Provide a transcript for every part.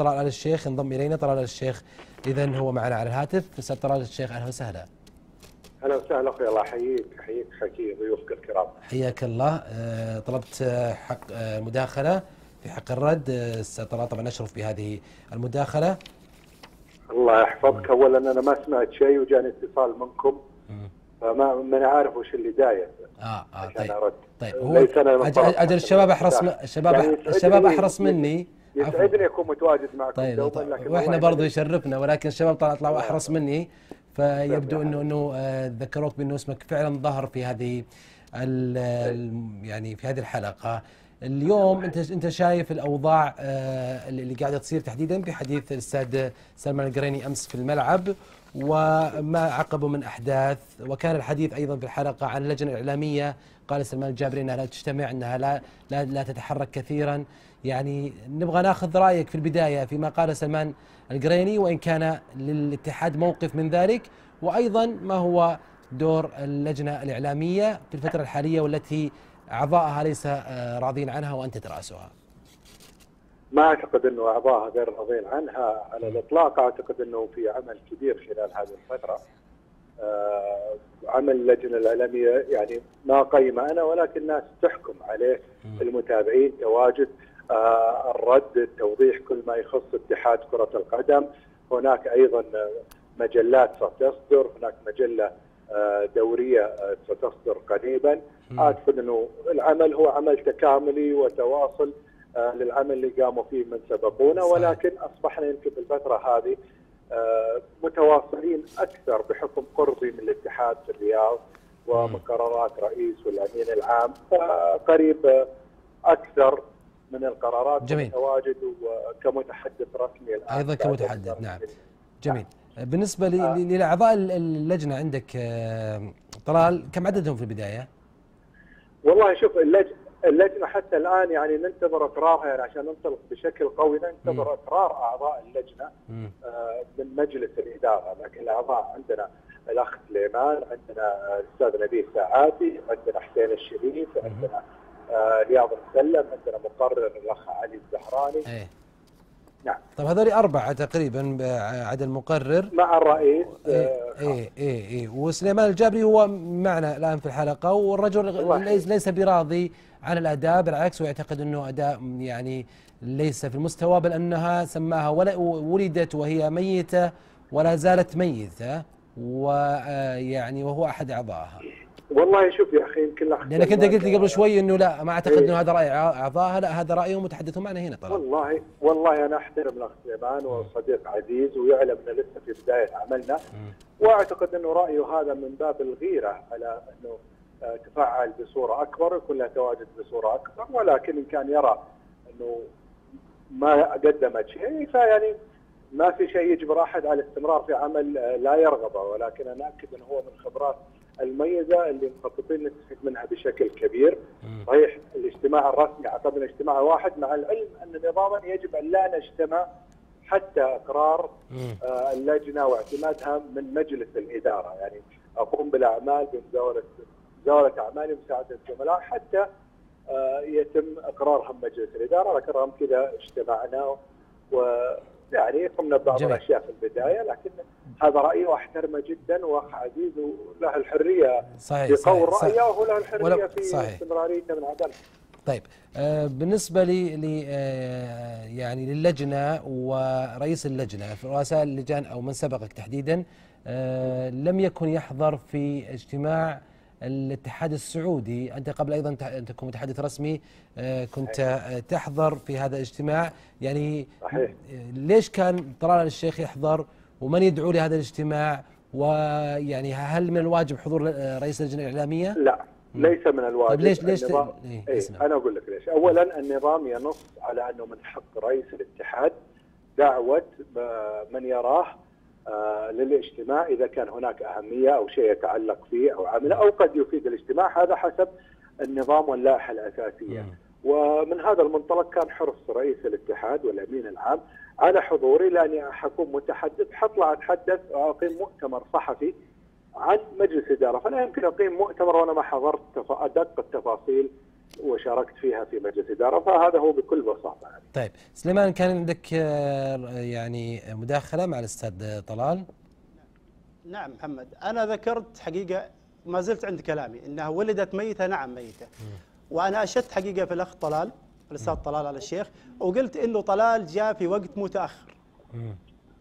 طلال ال الشيخ انضم إلينا طلال ال الشيخ اذا هو معنا على الهاتف. أستاذ طلال ال الشيخ أهلا وسهلا. أهلا وسهلا أخوي الله. يحييك يحييك حكي ضيوفك الكرام. حياك الله. آه، طلبت آه، حق آه، مداخلة في حق الرد. آه، أستاذ طلال طبعا نشرف بهذه المداخلة. الله يحفظك. اولا أنا ما سمعت شيء وجاني اتصال منكم. فما ماني عارف وش اللي داير آه آه طيب أرد. طيب هو من أجل الشباب أحرص م- يعني الشباب الشباب أحرص مني. يسعدني أكون متواجد معكم طيب دوما طيب. لكن وإحنا يعني يشرفنا ولكن الشباب طلعوا طلعوا أحرص مني فيبدو. انه إنه آه، ذكروك بأنه اسمك فعلا ظهر في هذه يعني في هذه الحلقة اليوم انت انت شايف الأوضاع آه، اللي قاعدة تصير تحديدا بحديث الأستاذ سلمان القريني أمس في الملعب وما عقبه من أحداث وكان الحديث أيضا في الحلقة عن اللجنة الإعلامية قال سلمان الجابري إنها لا تجتمع إنها لا لا, لا تتحرك كثيرا. يعني نبغى ناخذ رأيك في البداية فيما قال سلمان القريني وإن كان للاتحاد موقف من ذلك وأيضا ما هو دور اللجنة الإعلامية في الفترة الحالية والتي أعضائها ليس آه، راضين عنها وأنت ترأسها. ما أعتقد إنه اعضائها غير راضين عنها على الإطلاق. أعتقد إنه في عمل كبير خلال هذه الفترة. آه، عمل اللجنة الإعلامية يعني ما قيمه أنا ولكن الناس تحكم عليه. المتابعين تواجد آه، الرد التوضيح كل ما يخص اتحاد كرة القدم. هناك أيضا مجلات ستصدر هناك مجلة دورية آه، ستصدر قريبا اعتقد إنه العمل هو عمل تكاملي وتواصل آه، للعمل اللي قاموا فيه من سبقونا. ولكن أصبحنا يمكن في الفترة هذه آه، متواصلين أكثر بحكم قربي من الاتحاد في الرياض ومن قرارات رئيس والأمين العام فقريب آه، أكثر من القرارات جميل. وكمتحدث رسمي الآن أيضاً بعد كمتحدث، نعم. جميل. بالنسبة آه. لأعضاء ال- اللجنة عندك آه، طلال كم عددهم في البداية؟ والله شوف اللجنه اللجنة حتى الآن يعني ننتظر إقرارها يعني عشان ننطلق بشكل قوي ننتظر إقرار أعضاء اللجنة. آه، من مجلس الإدارة لكن الأعضاء عندنا الأخ سليمان عندنا الأستاذ نبيل ساعاتي عندنا حسين الشريف عندنا آه، رياض المسلم عندنا مقرر الأخ علي الزهراني إيه نعم طيب هذول أربعة تقريبا عدد المقرر مع الرئيس إيه آه، إيه إيه, إيه. وسليمان الجابري هو معنا الآن في الحلقة والرجل. ليس ليس براضي عن الأداء بالعكس ويعتقد أنه أداء يعني ليس في المستوى بل أنها سماها ولدت وهي ميتة ولا زالت ميتة ويعني وهو أحد أعضائها والله شوف يا أخي يمكن لأنك أنت قلت لي قبل شوي إنه لا ما أعتقد إيه. إنه هذا رأي اعضائها لا هذا رأيهم وتحدثوا معنا هنا طبعا والله والله أنا أحترم الأخ سليمان وصديق عزيز ويعلم ان لسه في بداية عملنا. وأعتقد إنه رأيه هذا من باب الغيرة على إنه آه، تفعل بصورة أكبر ويكون له تواجد بصورة أكبر. ولكن إن كان يرى إنه ما قدمت شيء فيعني ما في شيء يجبر أحد على الاستمرار في عمل آه، لا يرغبه. ولكن أنا أكد إنه هو من الخبرات المميزة اللي مخططين نستفيد منها بشكل كبير. صحيح الاجتماع الرسمي عقدنا اجتماع واحد مع العلم أن نظاما يجب أن لا نجتمع حتى أقرار. آه، اللجنة واعتمادها من مجلس الإدارة. يعني أقوم بالأعمال بمزاوله مزاوله أعمالي ومساعدة الزملاء حتى آه، يتم إقرارها من مجلس الإدارة. لكن رغم كذا اجتمعنا ويعني قمنا ببعض جميل. الأشياء في البداية لكن هذا رأيي وأحترمه جدا وأخ عزيز وله الحرية صحيح في صحيح, قول صحيح. رايه وله الحرية ولا- في صحيح. استمراريته من عدم طيب آه، بالنسبة لي لي، آه، يعني للجنة ورئيس اللجنة في رؤساء اللجان أو من سبقك تحديدا آه، لم يكن يحضر في اجتماع الاتحاد السعودي. أنت قبل أيضا أن تكون متحدث رسمي آه، كنت آه، تحضر في هذا الاجتماع. يعني صحيح. ليش كان طلال الشيخ يحضر؟ ومن يدعو لهذا الاجتماع؟ ويعني هل من الواجب حضور آه، رئيس اللجنة الإعلامية؟ لا ليس من الواجب. طيب ليش- ليش النظام إيه، إيه. أنا أقول لك ليش. اولا النظام ينص على أنه من حق رئيس الاتحاد دعوة آه، من يراه للاجتماع إذا كان هناك أهمية أو شيء يتعلق فيه أو عمله أو قد يفيد الاجتماع هذا حسب النظام واللائحة الأساسية. ومن هذا المنطلق كان حرص رئيس الاتحاد والأمين العام على حضوري لأني حكون متحدث حطلع أتحدث وأقيم مؤتمر صحفي عن مجلس إدارة فلا يمكن أقيم مؤتمر وأنا ما حضرت أدق التفاصيل وشاركت فيها في مجلس إدارة فهذا هو بكل بساطة. يعني. طيب سليمان كان عندك آه، يعني مداخلة مع الأستاذ طلال؟ نعم محمد أنا ذكرت حقيقة ما زلت عند كلامي إنها ولدت ميتة نعم ميتة. وأنا أشدت حقيقة في الأخ طلال الأستاذ طلال على الشيخ وقلت إنه طلال جاء في وقت متأخر.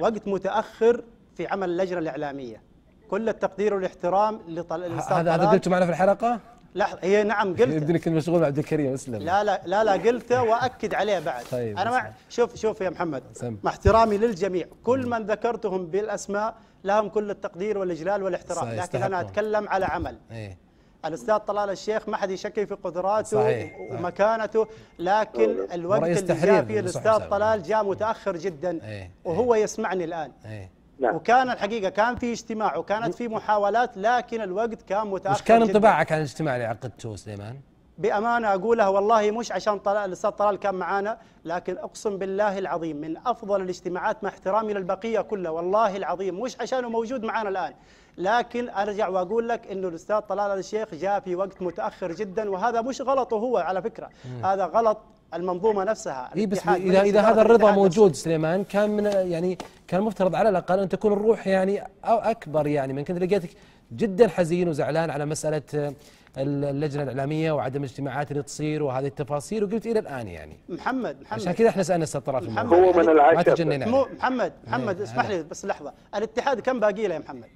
وقت متأخر في عمل اللجنة الإعلامية. كل التقدير والإحترام لطل... للأستاذ هذا هذا قلته معنا في الحلقة؟ لحظة هي نعم قلت. يبدو كنت مشغول مع عبد الكريم اسلم. لا لا لا لا قلته وأكد عليه بعد. طيب، أنا مع شوف شوف يا محمد سم. مع احترامي للجميع كل من ذكرتهم بالأسماء لهم كل التقدير والإجلال والاحترام لكن أنا. أتكلم على عمل. إيه. الأستاذ طلال الشيخ ما حد يشكك في قدراته صحيح،. ومكانته لكن الوقت اللي جاء فيه الأستاذ. طلال جاء متأخر جدا إيه، وهو يسمعني الآن. إيه. نعم وكان الحقيقة كان في اجتماع وكانت في محاولات لكن الوقت كان متأخر وش كان جداً. انطباعك عن الاجتماع اللي عقدته سليمان؟ بأمانة اقولها والله مش عشان طلال الأستاذ طلال كان معانا لكن أقسم بالله العظيم من أفضل الاجتماعات مع احترامي للبقية كلها والله العظيم مش عشانه موجود معانا الآن لكن أرجع وأقول لك إنه الأستاذ طلال الشيخ جاء في وقت متأخر جدا وهذا مش غلطه هو على فكرة هذا غلط المنظومة نفسها اي بس اذا إذا هذا الرضا. موجود سليمان كان من يعني كان المفترض على الأقل أن تكون الروح يعني أو أكبر يعني من كنت لقيتك جدا حزين وزعلان على مسألة آه، اللجنة الإعلامية وعدم الاجتماعات اللي تصير وهذه التفاصيل وقلت إلى الآن يعني محمد محمد عشان كذا إحنا سألنا في محمد. هو من ما مو عليه محمد محمد إيه، اسمح هلا. لي بس لحظة الاتحاد كم باقي له يا محمد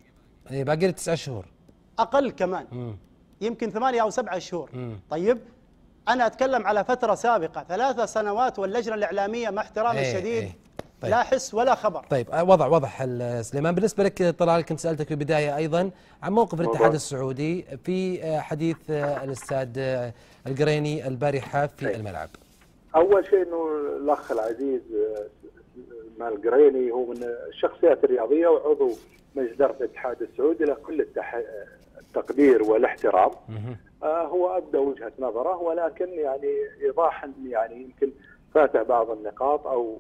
إيه، باقي لي تسع شهور أقل كمان مم. يمكن ثمانية أو سبعة شهور مم. طيب أنا أتكلم على فترة سابقة ثلاثة سنوات واللجنة الإعلامية مع احترامي إيه، الشديد إيه. طيب. لا حس ولا خبر طيب آه، وضع وضح سليمان بالنسبة لك طلال كنت سألتك في البداية أيضا عن موقف الاتحاد. السعودي في آه، حديث آه، الأستاذ آه، القريني البارحة في طيب. الملعب أول شيء إنه الأخ العزيز مال القريني هو من الشخصيات الرياضية وعضو مجلس الاتحاد السعودي له كل التح... التقدير والاحترام. آه، هو ابدى وجهة نظره ولكن يعني ايضاحا يعني يمكن فاته بعض النقاط أو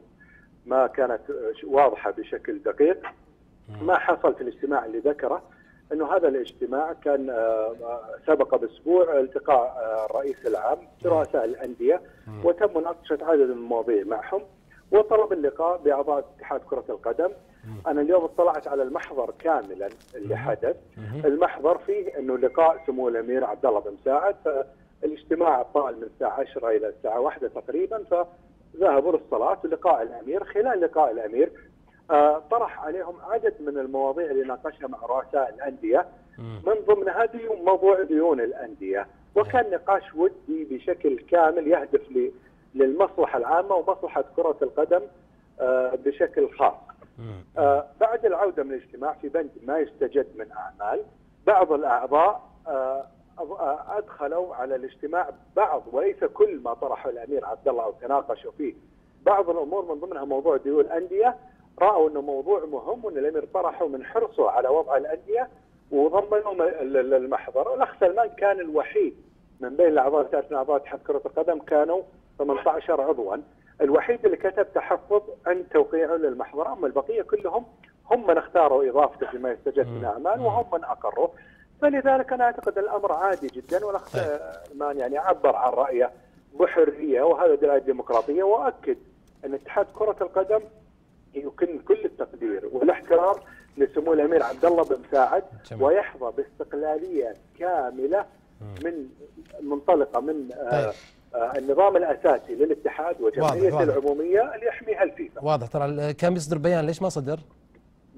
ما كانت واضحة بشكل دقيق. ما حصل في الاجتماع اللي ذكره إنه هذا الاجتماع كان آه، سبق بأسبوع التقاء آه، الرئيس العام برؤساء الأندية وتم مناقشة عدد من المواضيع معهم وطلب اللقاء بأعضاء اتحاد كرة القدم أنا اليوم اطلعت على المحضر كاملا اللي حدث. المحضر فيه إنه لقاء سمو الأمير عبد الله بن مساعد فالاجتماع طال من الساعة 10 إلى الساعة 1 تقريبا فذهبوا للصلاة ولقاء الأمير. خلال لقاء الأمير آه، طرح عليهم عدد من المواضيع اللي ناقشها مع رؤساء الأندية. من ضمن هذه موضوع ديون الأندية. وكان نقاش ودي بشكل كامل يهدف للمصلحة العامة ومصلحة كرة القدم آه، بشكل خاص. آه، بعد العودة من الاجتماع في بند ما يستجد من أعمال بعض الأعضاء آه، آه، أدخلوا على الاجتماع بعض وليس كل ما طرحه الأمير عبد الله أو تناقشوا فيه. بعض الأمور من ضمنها موضوع ديون الانديه رأوا أنه موضوع مهم وأن الأمير طرحه من حرصه على وضع الأندية وضمنوا المحضر. والاخ سلمان كان الوحيد من بين الأعضاء الثلاث من أعضاء اتحاد كرة القدم كانوا 18 عضوا. الوحيد اللي كتب تحفظ عن توقيعه للمحضر أما البقية كلهم هم من اختاروا اضافته فيما يستجد من اعمال وهم من أقروا فلذلك أنا أعتقد الأمر عادي جدا والاخ. مان يعني عبر عن رأيه بحرية وهذا دلائل الديمقراطيه واكد أن اتحاد كرة القدم يكن كل التقدير والاحترام لسمو الأمير عبد الله بن مساعد. ويحظى باستقلالية كاملة من منطلقة من آه طيب. آه النظام الأساسي للاتحاد وجمعيته. العمومية اللي يحميها الفيفا. واضح. ترى كان بيصدر بيان؟ ليش ما صدر؟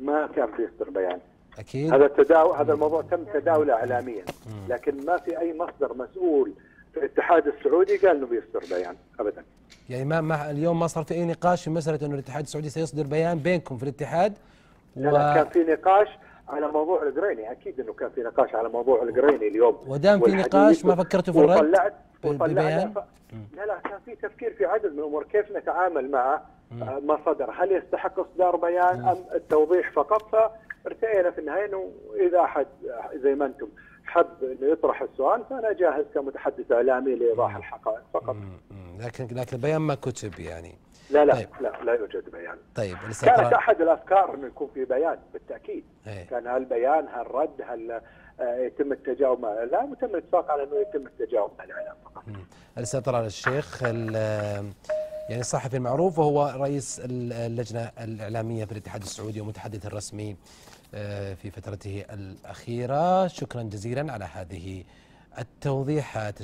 ما كان في يصدر بيان. أكيد. هذا التداول هذا الموضوع تم تداوله اعلاميا. لكن ما في أي مصدر مسؤول. في الاتحاد السعودي قال إنه بيصدر بيان ابدا. يعني ما, ما اليوم ما صار في أي نقاش في مساله إنه الاتحاد السعودي سيصدر بيان بينكم في الاتحاد؟ لا لا كان في نقاش على موضوع القريني أكيد إنه كان في نقاش على موضوع القريني اليوم ودام في نقاش ما فكرتوا في الرد وطلعت؟ ف... لا لا كان في تفكير في عدد من الأمور. كيف نتعامل مع آه، ما صدر؟ هل يستحق إصدار بيان أم التوضيح فقط؟ فارتئينا في النهاية إنه إذا أحد زي ما أنتم حب إنه يطرح السؤال فأنا جاهز كمتحدث إعلامي لإيضاح الحقائق فقط. لكن لكن البيان ما كتب يعني. لا لا طيب. لا لا يوجد بيان. طيب كانت أحد الأفكار إنه يكون في بيان بالتأكيد. إيه. كان هل بيان هل رد هل آه، يتم التجاوب مع لا يتم الاتفاق على إنه يتم التجاوب مع الاعلام فقط. الاستاذ طلال الشيخ ال- يعني الصحفي المعروف وهو رئيس اللجنة الإعلامية في الاتحاد السعودي ومتحدث الرسمي آه، في فترته الأخيرة. شكرا جزيلا على هذه التوضيحات.